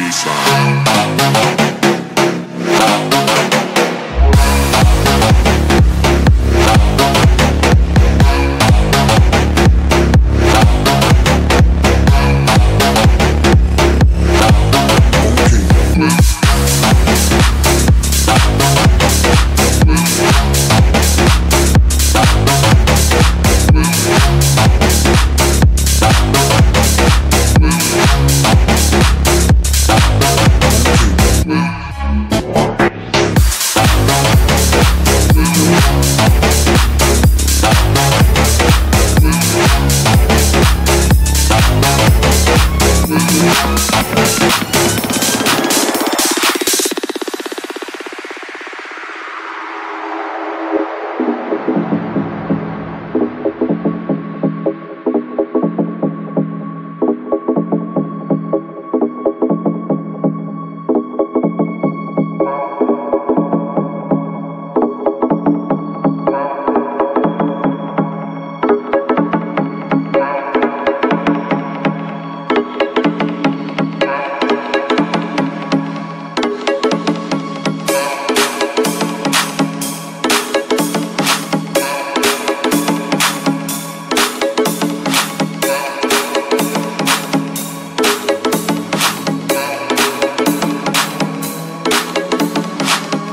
to the